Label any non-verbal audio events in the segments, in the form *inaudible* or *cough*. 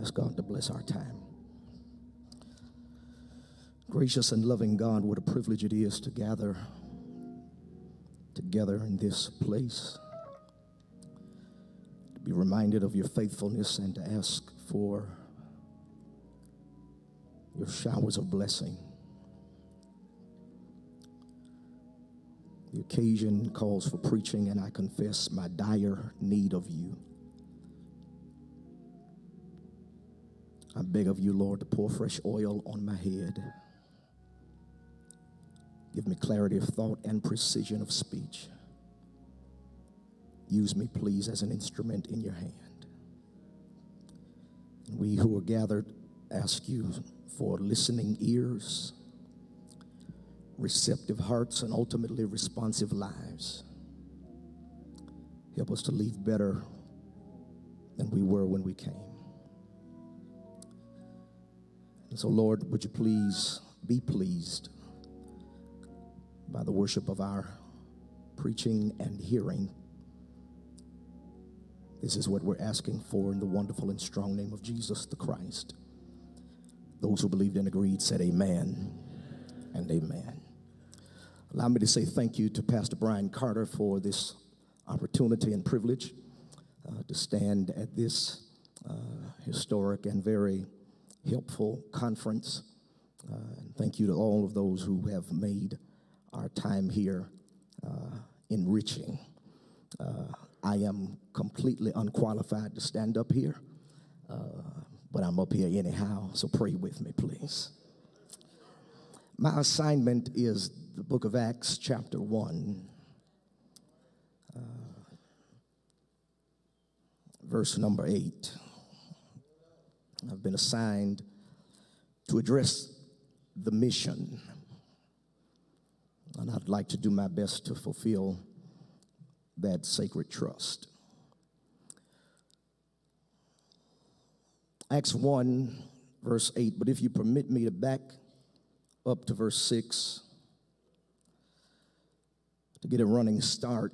Ask God to bless our time. Gracious and loving God, what a privilege it is to gather together in this place, to be reminded of your faithfulness and to ask for your showers of blessing. The occasion calls for preaching, and I confess my dire need of you. I beg of you, Lord, to pour fresh oil on my head. Give me clarity of thought and precision of speech. Use me, please, as an instrument in your hand. And we who are gathered ask you for listening ears, receptive hearts, and ultimately responsive lives. Help us to leave better than we were when we came. And so, Lord, would you please be pleased by the worship of our preaching and hearing. This is what we're asking for in the wonderful and strong name of Jesus the Christ. Those who believed and agreed said, Amen and Amen. Allow me to say thank you to Pastor Bryan Carter for this opportunity and privilege uh, to stand at this uh, historic and very helpful conference. Uh, and thank you to all of those who have made our time here uh, enriching. Uh, I am completely unqualified to stand up here, uh, but I'm up here anyhow, so pray with me, please. My assignment is the book of Acts, chapter 1, uh, verse number 8. I've been assigned to address the mission and I'd like to do my best to fulfill that sacred trust. Acts 1, verse 8. But if you permit me to back up to verse 6 to get a running start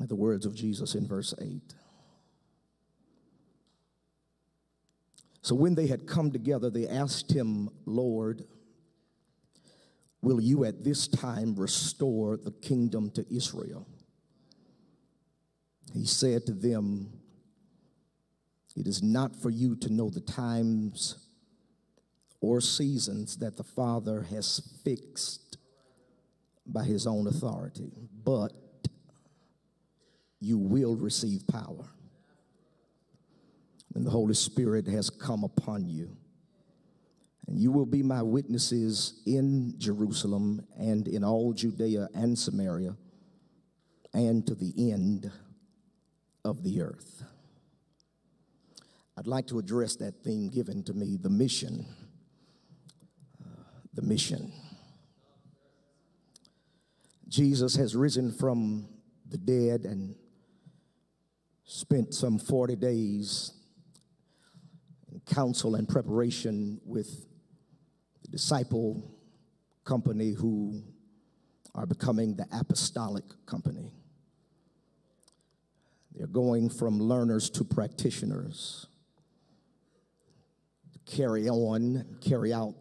at the words of Jesus in verse 8. So when they had come together, they asked him, Lord, will you at this time restore the kingdom to Israel? He said to them, It is not for you to know the times or seasons that the Father has fixed by his own authority, but you will receive power. And the Holy Spirit has come upon you and you will be my witnesses in Jerusalem and in all Judea and Samaria and to the end of the earth. I'd like to address that theme given to me the mission. Uh, the mission. Jesus has risen from the dead and spent some 40 days in counsel and preparation with the disciple company who are becoming the apostolic company. They're going from learners to practitioners to carry on, carry out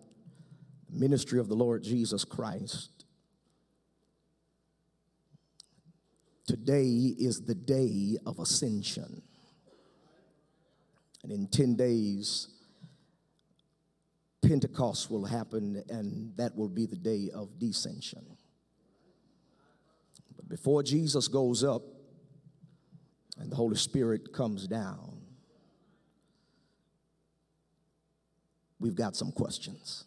the ministry of the Lord Jesus Christ. Today is the day of ascension. And in 10 days, Pentecost will happen, and that will be the day of descension. But before Jesus goes up and the Holy Spirit comes down, we've got some questions.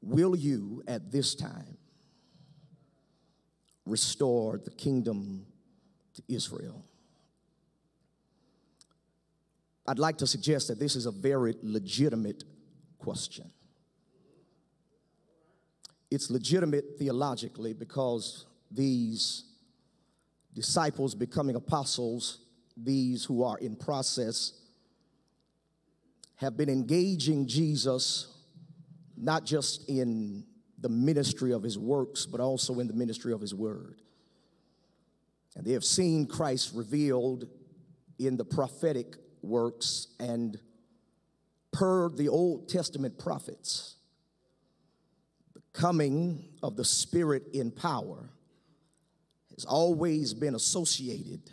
Will you at this time restore the kingdom to Israel? I'd like to suggest that this is a very legitimate question. It's legitimate theologically because these disciples becoming apostles, these who are in process, have been engaging Jesus not just in the ministry of his works, but also in the ministry of his word. And they have seen Christ revealed in the prophetic works and per the Old Testament prophets, the coming of the Spirit in power has always been associated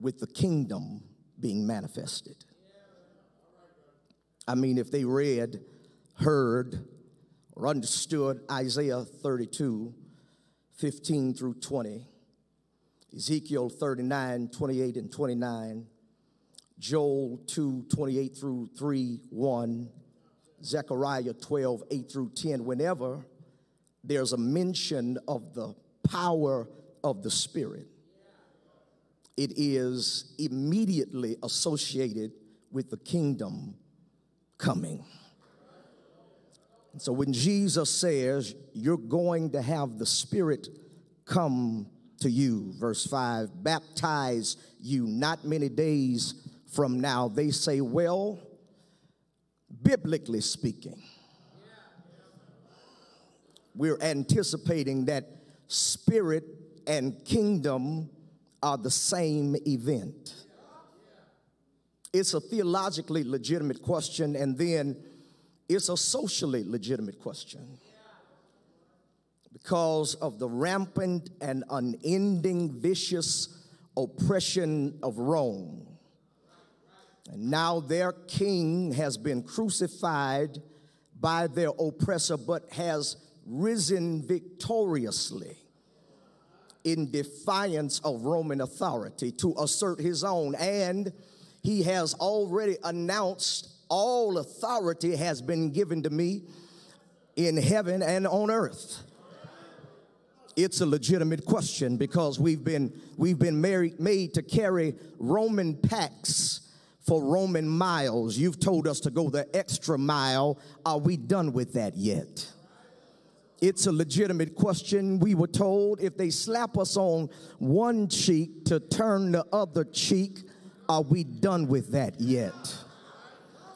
with the kingdom being manifested. I mean, if they read, heard, or understood Isaiah 32, 15 through 20, Ezekiel 39, 28 and 29, Joel 2, 28 through 3, 1, Zechariah 12, 8 through 10, whenever there's a mention of the power of the Spirit, it is immediately associated with the kingdom coming. And so when Jesus says, You're going to have the Spirit come to you, verse 5, baptize you not many days from now, they say, Well, biblically speaking, we're anticipating that spirit and kingdom are the same event. It's a theologically legitimate question, and then it's a socially legitimate question because of the rampant and unending vicious oppression of Rome. And now their king has been crucified by their oppressor, but has risen victoriously in defiance of Roman authority to assert his own. And he has already announced all authority has been given to me in heaven and on earth. It's a legitimate question because we've been we've been married, made to carry Roman pacts for Roman miles. You've told us to go the extra mile. Are we done with that yet? It's a legitimate question. We were told if they slap us on one cheek to turn the other cheek, are we done with that yet?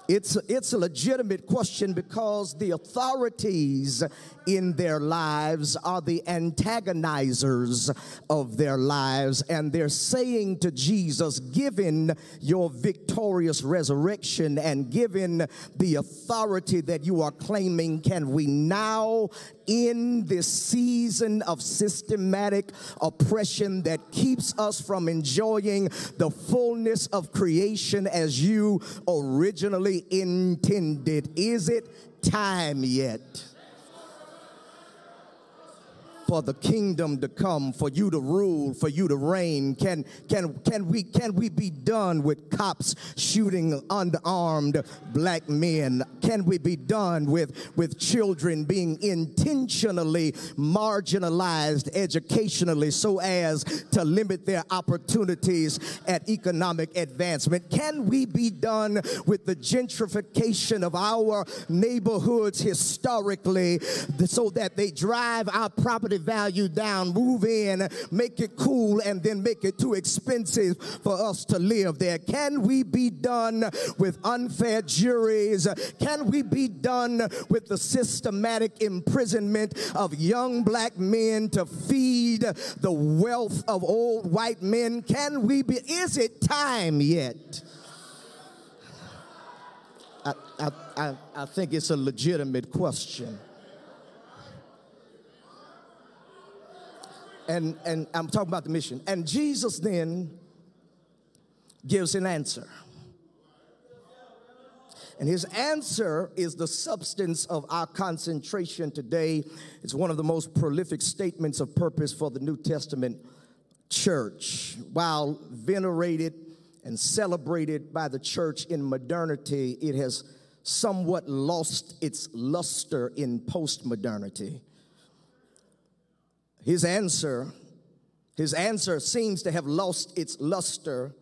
It's it's a legitimate question because the authorities in their lives are the antagonizers of their lives, and they're saying to Jesus, given your victorious resurrection and given the authority that you are claiming, can we now in this season of systematic oppression that keeps us from enjoying the fullness of creation as you originally intended? Is it time yet? For the kingdom to come, for you to rule, for you to reign? Can, can, can, we, can we be done with cops shooting unarmed black men? Can we be done with, with children being intentionally marginalized educationally so as to limit their opportunities at economic advancement? Can we be done with the gentrification of our neighborhoods historically so that they drive our property value down, move in, make it cool, and then make it too expensive for us to live there? Can we be done with unfair juries? Can we be done with the systematic imprisonment of young black men to feed the wealth of old white men? Can we be? Is it time yet? I, I, I, think it's a legitimate question. And, and I'm talking about the mission. And Jesus then gives an answer. And his answer is the substance of our concentration today. It's one of the most prolific statements of purpose for the New Testament church. While venerated and celebrated by the church in modernity, it has somewhat lost its luster in postmodernity. His answer, his answer seems to have lost its luster,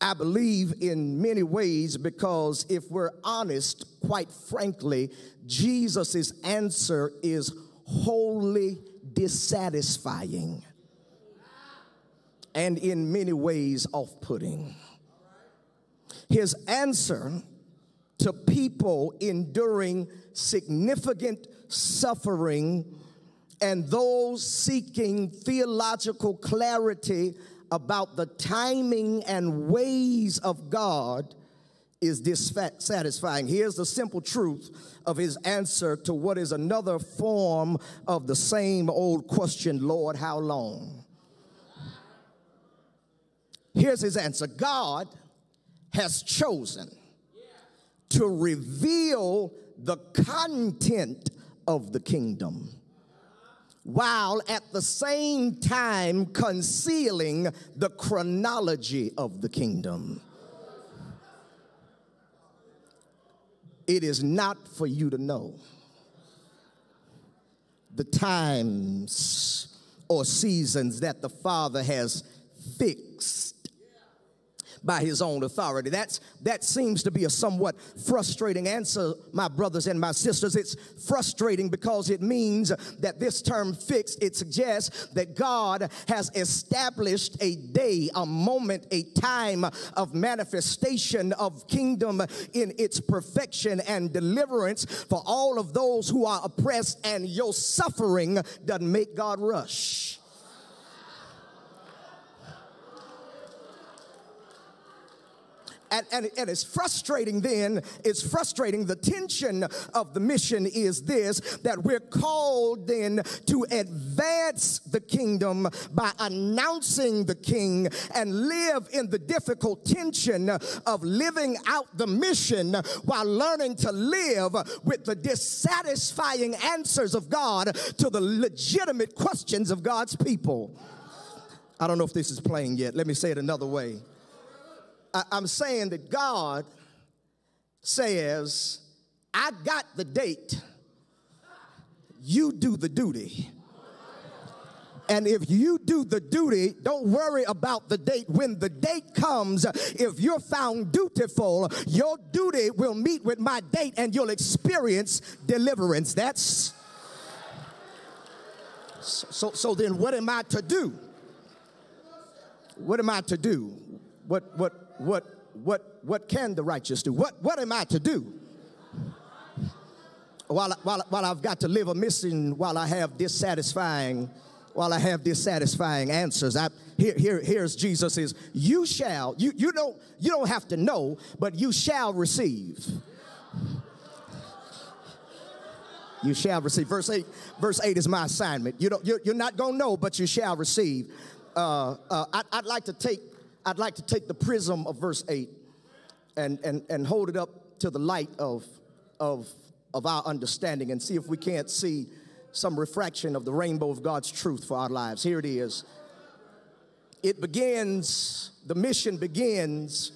I believe, in many ways, because if we're honest, quite frankly, Jesus' answer is wholly dissatisfying and in many ways off putting. His answer to people enduring significant suffering and those seeking theological clarity about the timing and ways of God is dissatisfying. Here's the simple truth of his answer to what is another form of the same old question Lord, how long? Here's his answer God has chosen to reveal the content of the kingdom while at the same time concealing the chronology of the kingdom. It is not for you to know the times or seasons that the Father has fixed by his own authority. That's, that seems to be a somewhat frustrating answer, my brothers and my sisters. It's frustrating because it means that this term fixed, it suggests that God has established a day, a moment, a time of manifestation of kingdom in its perfection and deliverance for all of those who are oppressed, and your suffering doesn't make God rush. And, and, and it's frustrating then, it's frustrating. The tension of the mission is this that we're called then to advance the kingdom by announcing the king and live in the difficult tension of living out the mission while learning to live with the dissatisfying answers of God to the legitimate questions of God's people. I don't know if this is playing yet. Let me say it another way. I'm saying that God says, I got the date, you do the duty. And if you do the duty, don't worry about the date. When the date comes, if you're found dutiful, your duty will meet with my date and you'll experience deliverance. That's so so then what am I to do? What am I to do? What what what, what, what can the righteous do? What, what am I to do? While, while, while I've got to live a mission, while I have dissatisfying, while I have dissatisfying answers, I, here, here, here's Jesus is, you shall, you, you, don't, you don't have to know, but you shall receive. You shall receive. Verse 8, verse 8 is my assignment. You don't, you're, you're not going to know, but you shall receive. Uh, uh, I, I'd like to take I'd like to take the prism of verse 8 and, and, and hold it up to the light of, of, of our understanding and see if we can't see some refraction of the rainbow of God's truth for our lives. Here it is. It begins, the mission begins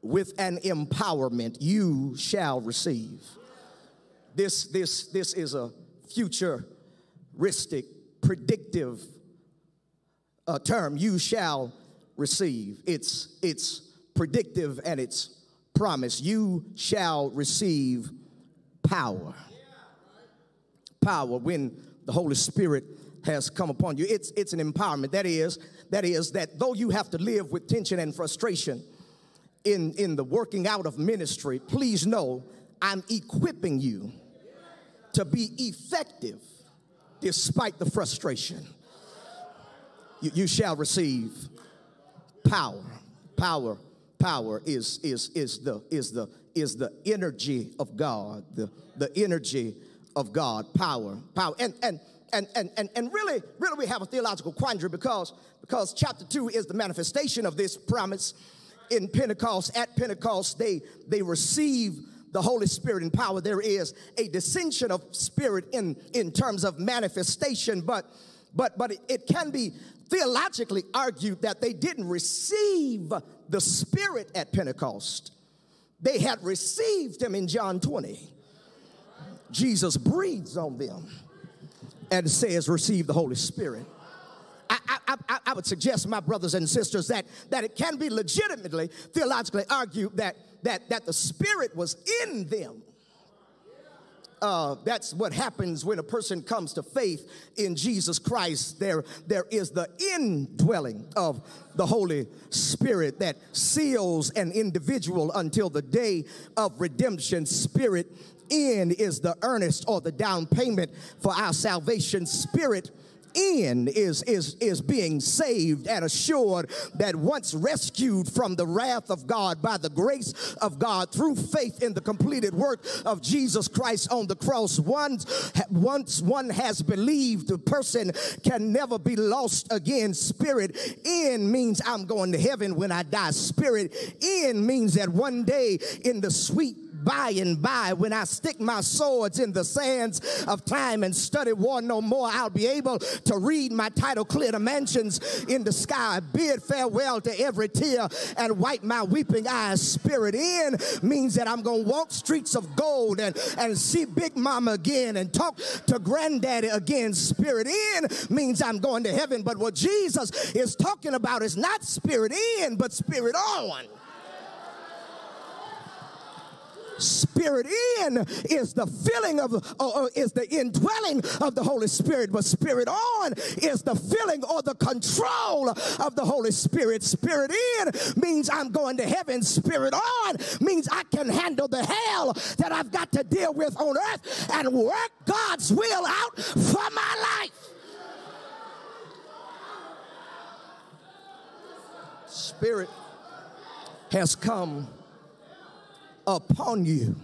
with an empowerment. You shall receive. This, this, this is a futuristic, predictive uh, term. You shall receive. It's, it's predictive and it's promise. You shall receive power. Power when the Holy Spirit has come upon you. It's, it's an empowerment. That is, that is that though you have to live with tension and frustration in, in the working out of ministry, please know I'm equipping you to be effective despite the frustration. You, you shall receive power. Power power is is is the is the is the energy of god the the energy of god. Power power. And and and and and, and really really we have a theological quandary because because chapter 2 is the manifestation of this promise. In pentecost at pentecost they they receive the Holy Spirit and power. There is a descension of spirit in, in terms of manifestation, but but but it, it can be theologically argued that they didn't receive the Spirit at Pentecost. They had received him in John 20. Jesus breathes on them and says, Receive the Holy Spirit. I, I, I, would suggest, my brothers and sisters, that, that it can be legitimately, theologically argued that, that, that the Spirit was in them uh, that's what happens when a person comes to faith in Jesus Christ. There, there is the indwelling of the Holy Spirit that seals an individual until the day of redemption. Spirit in is the earnest or the down payment for our salvation. Spirit in is, is, is being saved and assured that once rescued from the wrath of God by the grace of God through faith in the completed work of Jesus Christ on the cross, once, once one has believed, the person can never be lost again. Spirit in means I'm going to heaven when I die. Spirit in means that one day in the sweet by and by, when I stick my swords in the sands of time and study war no more, I'll be able to read my title clear to mansions in the sky, bid farewell to every tear and wipe my weeping eyes. Spirit in means that I'm going to walk streets of gold and, and see Big Mama again and talk to Granddaddy again. Spirit in means I'm going to heaven. But what Jesus is talking about is not spirit in, but spirit on. Spirit in is the filling of, is the indwelling of the Holy Spirit, but Spirit on is the filling or the control of the Holy Spirit. Spirit in means I'm going to heaven. Spirit on means I can handle the hell that I've got to deal with on earth and work God's will out for my life. Spirit has come upon you.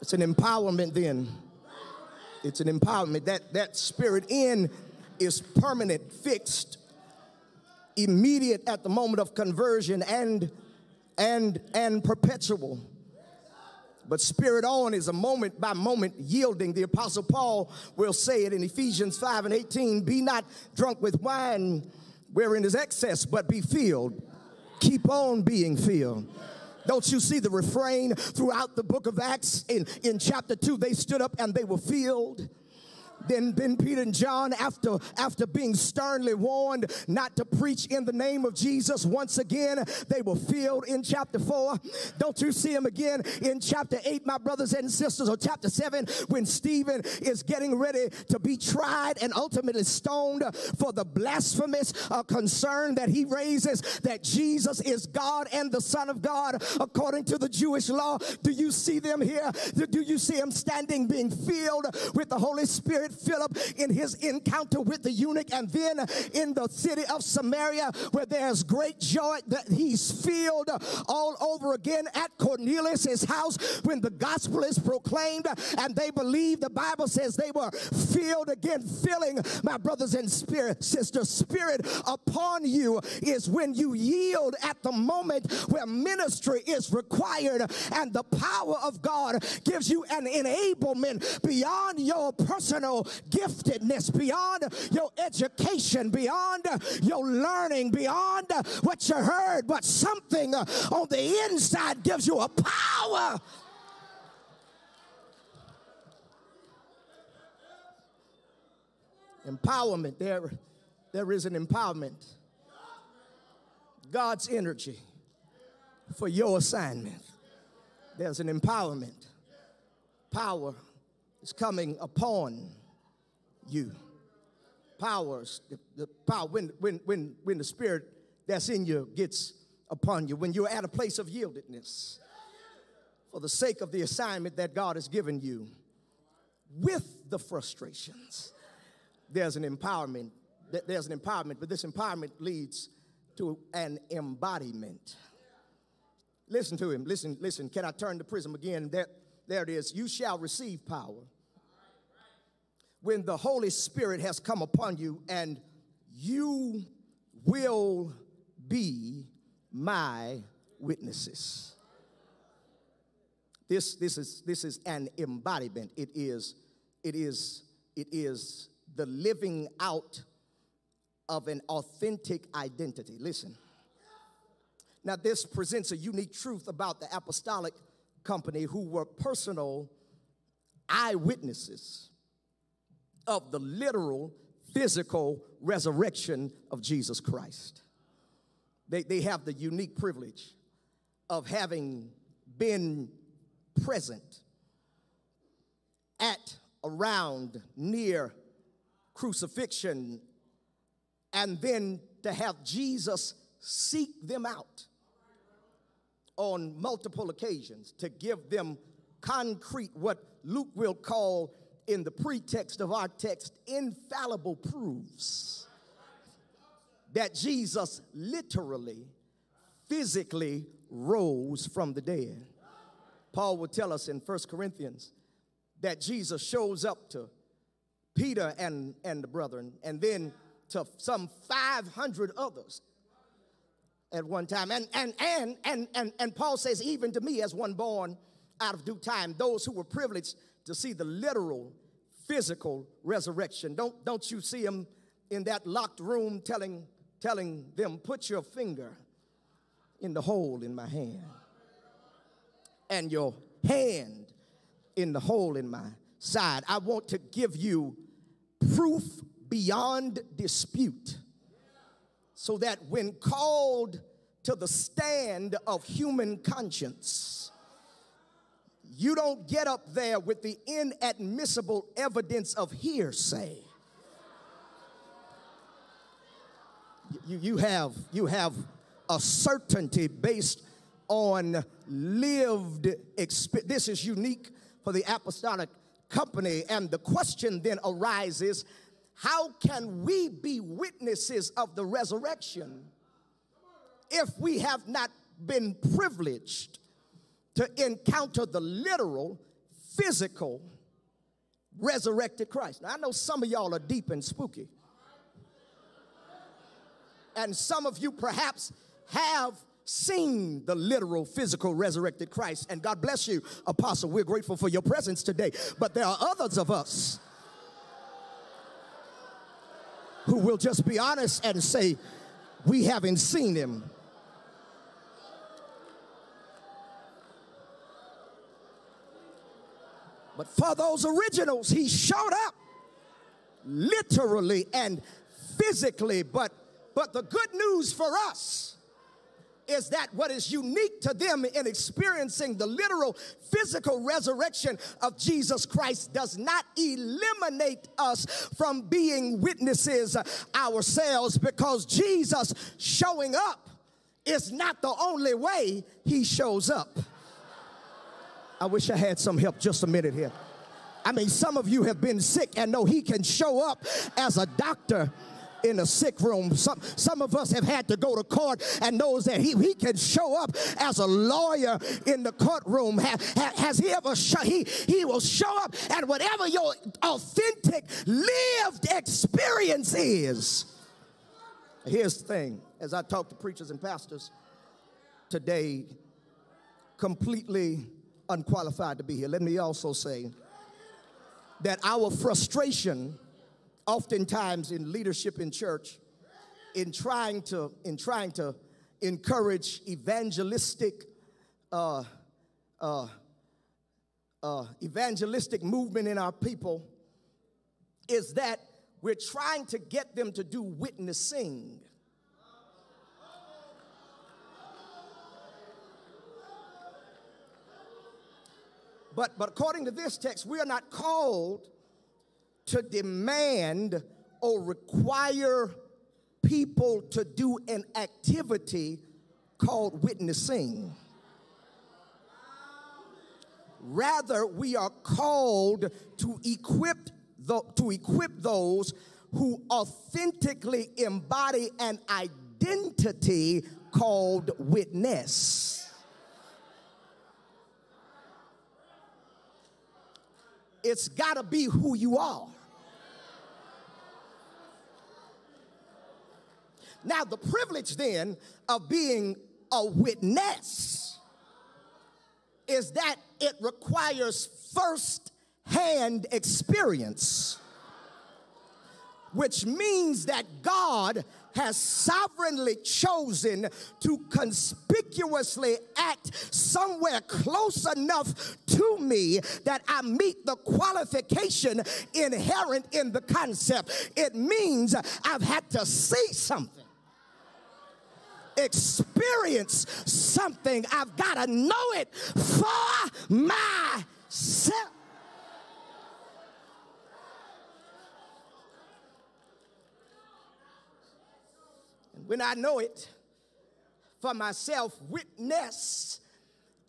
It's an empowerment then. It's an empowerment. That, that spirit in is permanent, fixed, immediate at the moment of conversion and and and perpetual. But spirit on is a moment by moment yielding. The apostle Paul will say it in Ephesians 5 and 18, be not drunk with wine wherein is excess, but be filled keep on being filled. Don't you see the refrain throughout the book of Acts in, in chapter 2? They stood up and they were filled then, then Peter and John, after, after being sternly warned not to preach in the name of Jesus, once again, they were filled in chapter 4. Don't you see them again in chapter 8, my brothers and sisters, or chapter 7, when Stephen is getting ready to be tried and ultimately stoned for the blasphemous uh, concern that he raises that Jesus is God and the Son of God according to the Jewish law. Do you see them here? Do you see them standing being filled with the Holy Spirit? Philip in his encounter with the eunuch, and then in the city of Samaria, where there's great joy that he's filled all over again at Cornelius' house when the gospel is proclaimed and they believe. The Bible says they were filled again, filling my brothers and spirit, sisters, spirit upon you is when you yield at the moment where ministry is required and the power of God gives you an enablement beyond your personal giftedness, beyond your education, beyond your learning, beyond what you heard, but something on the inside gives you a power. Empowerment, there, there is an empowerment. God's energy for your assignment. There's an empowerment. Power is coming upon you. Powers, the, the power, when, when, when, when the spirit that's in you gets upon you, when you're at a place of yieldedness for the sake of the assignment that God has given you, with the frustrations, there's an empowerment. There's an empowerment, but this empowerment leads to an embodiment. Listen to him. Listen, listen. Can I turn the prism again? There, there it is. You shall receive power when the Holy Spirit has come upon you, and you will be my witnesses. This, this, is, this is an embodiment. It is, it, is, it is the living out of an authentic identity. Listen. Now, this presents a unique truth about the apostolic company who were personal eyewitnesses of the literal physical resurrection of Jesus Christ. They, they have the unique privilege of having been present at, around, near crucifixion, and then to have Jesus seek them out on multiple occasions to give them concrete, what Luke will call in the pretext of our text, infallible proofs that Jesus literally, physically rose from the dead. Paul will tell us in 1 Corinthians that Jesus shows up to Peter and, and the brethren, and then to some 500 others at one time. And, and, and, and, and, and Paul says, even to me, as one born out of due time, those who were privileged to see the literal, physical resurrection. Don't, don't you see him in that locked room telling, telling them, put your finger in the hole in my hand and your hand in the hole in my side. I want to give you proof beyond dispute so that when called to the stand of human conscience, you don't get up there with the inadmissible evidence of hearsay. You, you, have, you have a certainty based on lived experience. This is unique for the apostolic company. And the question then arises how can we be witnesses of the resurrection if we have not been privileged to encounter the literal, physical, resurrected Christ? Now, I know some of y'all are deep and spooky. And some of you perhaps have seen the literal, physical, resurrected Christ. And God bless you, Apostle. We're grateful for your presence today. But there are others of us who will just be honest and say, We haven't seen him. But for those originals, he showed up literally and physically. But, but the good news for us is that what is unique to them in experiencing the literal physical resurrection of Jesus Christ does not eliminate us from being witnesses ourselves because Jesus showing up is not the only way he shows up. I wish I had some help just a minute here. I mean, some of you have been sick and know he can show up as a doctor in a sick room. Some, some of us have had to go to court and knows that he, he can show up as a lawyer in the courtroom. Ha, ha, has he ever show, he, he will show up and whatever your authentic lived experience is. Here's the thing, as I talk to preachers and pastors today, completely unqualified to be here. Let me also say that our frustration oftentimes in leadership in church in trying to in trying to encourage evangelistic uh, uh, uh, evangelistic movement in our people is that we're trying to get them to do witnessing but but according to this text we are not called to demand or require people to do an activity called witnessing. Rather, we are called to equip, the, to equip those who authentically embody an identity called witness. It's got to be who you are. Now, the privilege then of being a witness is that it requires first hand experience, which means that God has sovereignly chosen to conspicuously act somewhere close enough to me that I meet the qualification inherent in the concept. It means I've had to see something experience something, I've got to know it for myself. When I know it for myself, witness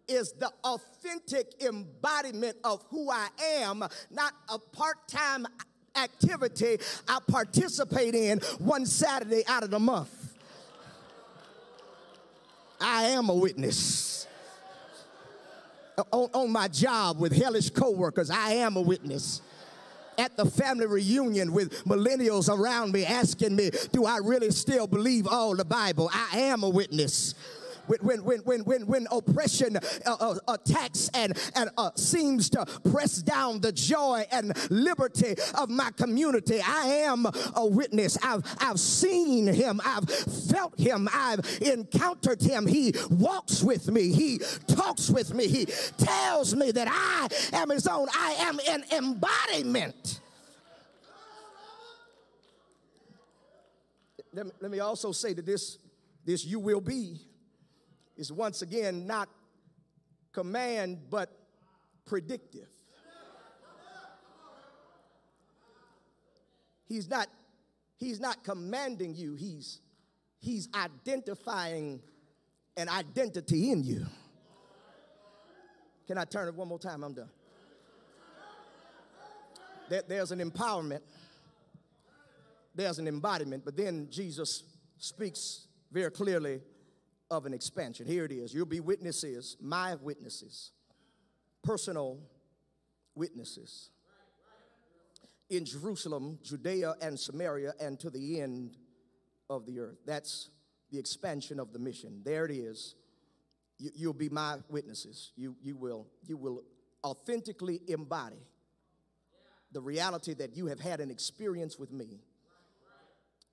is the authentic embodiment of who I am, not a part time activity I participate in one Saturday out of the month. I am a witness. On, on my job with hellish coworkers, I am a witness at the family reunion with millennials around me asking me, Do I really still believe all the Bible? I am a witness when, when, when, when, when oppression uh, uh, attacks and, and uh, seems to press down the joy and liberty of my community, I am a witness. I've, I've seen him, I've felt him, I've encountered him. He walks with me, he talks with me, he tells me that I am his own, I am an embodiment. Let me, let me also say that this, this you will be is once again not command but predictive. He's not he's not commanding you, he's he's identifying an identity in you. Can I turn it one more time? I'm done. There, there's an empowerment, there's an embodiment, but then Jesus speaks very clearly of an expansion. Here it is. You'll be witnesses, my witnesses, personal witnesses in Jerusalem, Judea, and Samaria, and to the end of the earth. That's the expansion of the mission. There it is. You, will be my witnesses. You, you, will, you will authentically embody the reality that you have had an experience with me,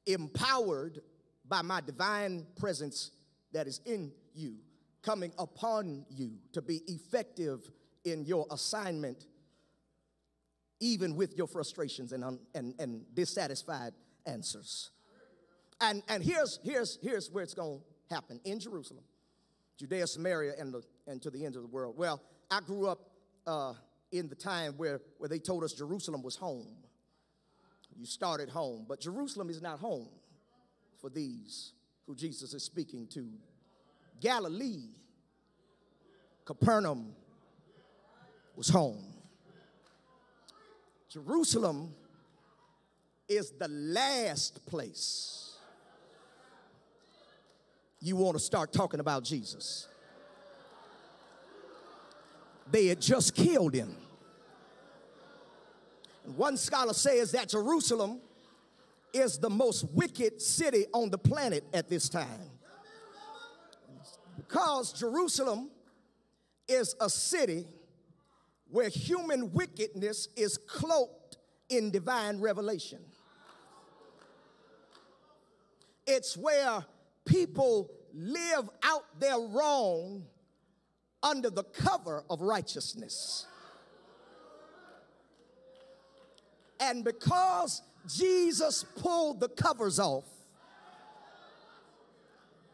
empowered by my divine presence that is in you coming upon you to be effective in your assignment, even with your frustrations and, and, and dissatisfied answers. And, and here's, here's, here's where it's going to happen in Jerusalem, Judea, Samaria, and, the, and to the ends of the world. Well, I grew up uh, in the time where, where they told us Jerusalem was home. You started home, but Jerusalem is not home for these who Jesus is speaking to. Galilee, Capernaum was home. Jerusalem is the last place you want to start talking about Jesus. They had just killed him. One scholar says that Jerusalem is the most wicked city on the planet at this time. Because Jerusalem is a city where human wickedness is cloaked in divine revelation. It's where people live out their wrong under the cover of righteousness. And because Jesus pulled the covers off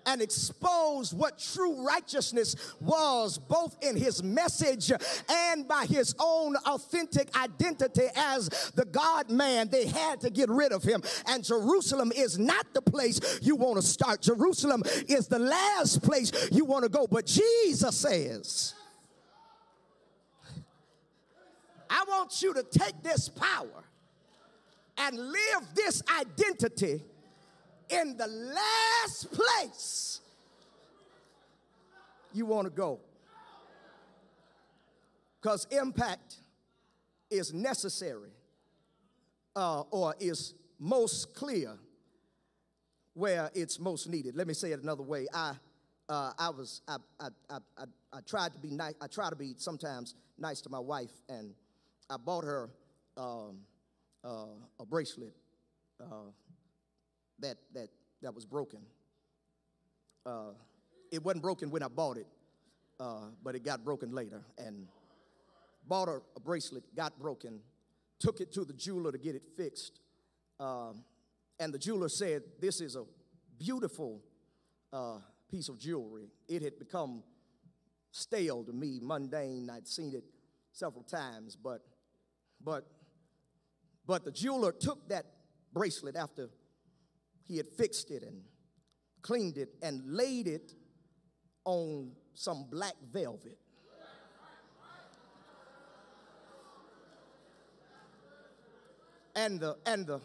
and exposed what true righteousness was, both in his message and by his own authentic identity as the God man. They had to get rid of him. And Jerusalem is not the place you want to start, Jerusalem is the last place you want to go. But Jesus says, I want you to take this power and live this identity in the last place you want to go. Because impact is necessary uh, or is most clear where it's most needed. Let me say it another way. I, uh, I was, I, I, I, I, tried to be nice. I try to be sometimes nice to my wife, and I bought her um, uh, a bracelet uh, that, that, that was broken. Uh, it wasn't broken when I bought it, uh, but it got broken later. And bought a, a, bracelet, got broken, took it to the jeweler to get it fixed. Um, and the jeweler said, This is a beautiful uh, piece of jewelry. It had become stale to me, mundane. I'd seen it several times, but, but, but the jeweler took that bracelet after he had fixed it and cleaned it and laid it on some black velvet. And the and the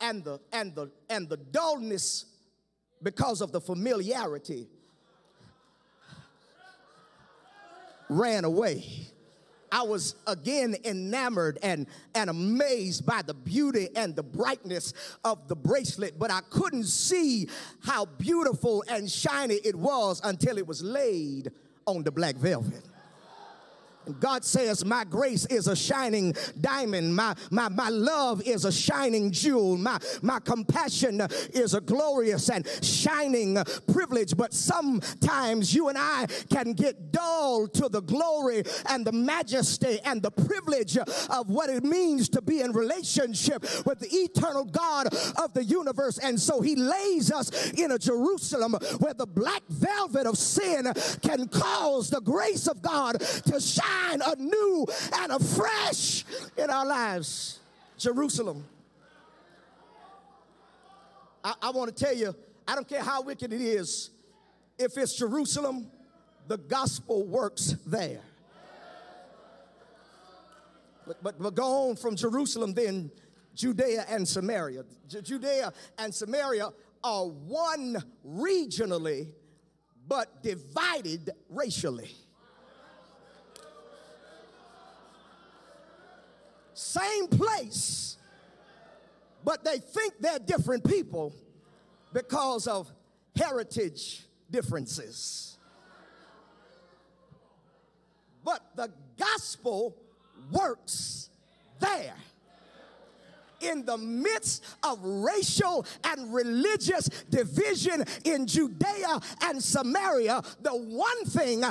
and the and the and the dullness because of the familiarity ran away. I was again enamored and, and amazed by the beauty and the brightness of the bracelet, but I couldn't see how beautiful and shiny it was until it was laid on the black velvet. God says, My grace is a shining diamond. My, my, my love is a shining jewel. My, my compassion is a glorious and shining privilege. But sometimes you and I can get dull to the glory and the majesty and the privilege of what it means to be in relationship with the eternal God of the universe. And so he lays us in a Jerusalem where the black velvet of sin can cause the grace of God to shine shine anew and afresh in our lives. Jerusalem. I, I want to tell you, I don't care how wicked it is, if it's Jerusalem, the gospel works there. But, but, but go on from Jerusalem, then Judea and Samaria. J- Judea and Samaria are one regionally, but divided racially. Same place, but they think they're different people because of heritage differences. But the gospel works there in the midst of racial and religious division in Judea and Samaria, the one thing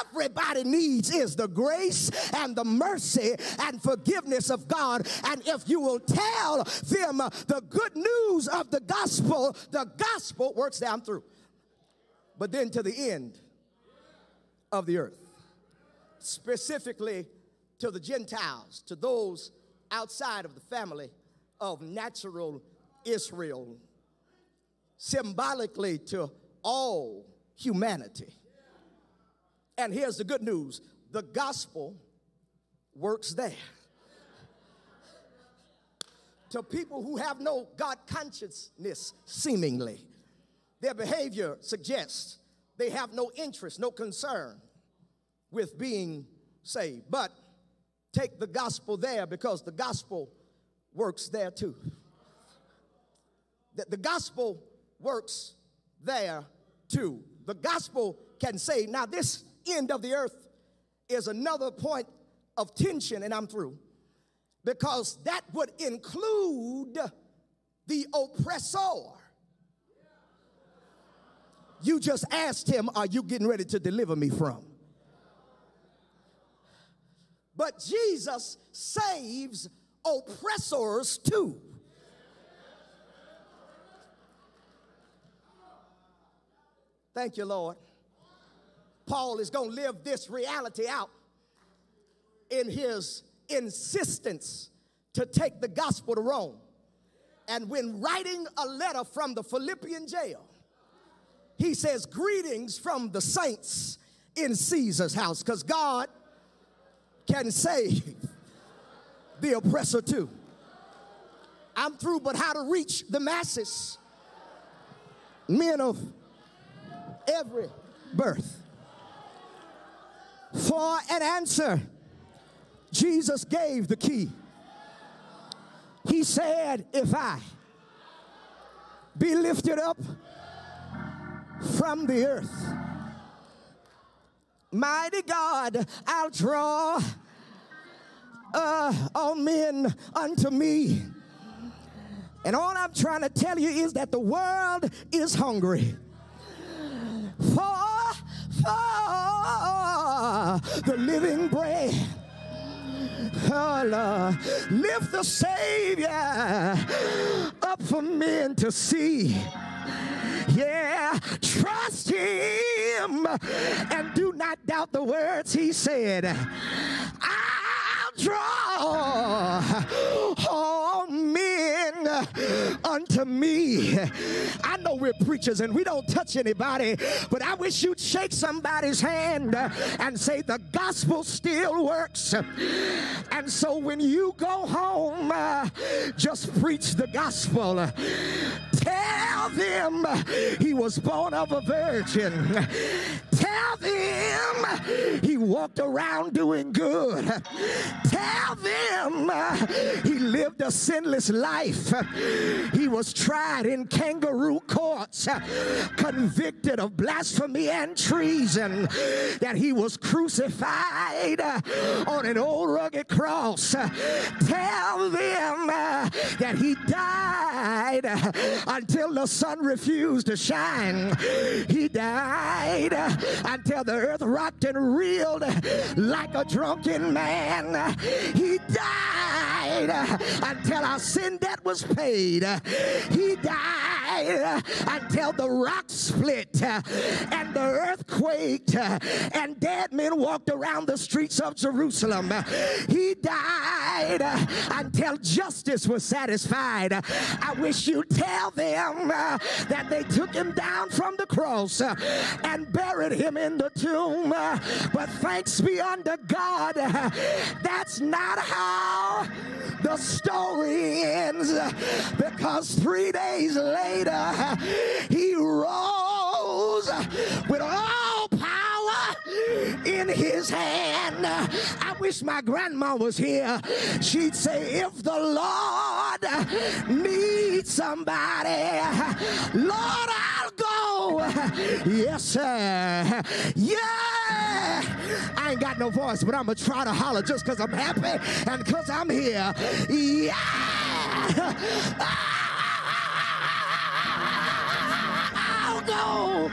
everybody needs is the grace and the mercy and forgiveness of God. And if you will tell them the good news of the gospel, the gospel works down through. But then to the end of the earth, specifically to the Gentiles, to those outside of the family of natural Israel, symbolically to all humanity. And here's the good news the gospel works there. *laughs* to people who have no God consciousness, seemingly, their behavior suggests they have no interest, no concern with being saved. But take the gospel there because the gospel works there too. The, the gospel works there too. The gospel can say, now this end of the earth is another point of tension, and I'm through, because that would include the oppressor. You just asked him, Are you getting ready to deliver me from? But Jesus saves oppressors too. Thank you, Lord. Paul is going to live this reality out in his insistence to take the gospel to Rome. And when writing a letter from the Philippian jail, he says, Greetings from the saints in Caesar's house, because God can save the oppressor too. I'm through, but how to reach the masses. Men of every birth. For an answer, Jesus gave the key. He said, If I be lifted up from the earth, mighty God, I'll draw uh, all men unto me. And all I'm trying to tell you is that the world is hungry for, for the living bread. Oh, Lord. Lift the Savior up for men to see. Yeah, trust Him and do not doubt the words He said. Draw! Hand Uh, unto me. I know we're preachers and we don't touch anybody, but I wish you'd shake somebody's hand and say, The gospel still works. And so when you go home, uh, just preach the gospel. Tell them he was born of a virgin. Tell them he walked around doing good. Tell them he lived a sinless life. He was tried in kangaroo courts, uh, convicted of blasphemy and treason, that he was crucified uh, on an old rugged cross. Uh, tell them that he died until the sun refused to shine. He died until the earth rocked and reeled like a drunken man. He died Uh, until our sin debt was paid. He died until uh, the rocks split uh, and the earth quaked uh, and dead men walked around the streets of Jerusalem. He died until justice was satisfied. I wish you'd tell them that they took him down from the cross and buried him in the tomb. But thanks be unto God, that's not how the story ends because three days later he rose with all power in his hand. I wish my grandma was here. She'd say, If the Lord needs somebody, Lord, I'll go. Yes, sir. Yeah. I ain't got no voice, but I'm going to try to holler just because I'm happy and because I'm here. Yeah. Ah. Go.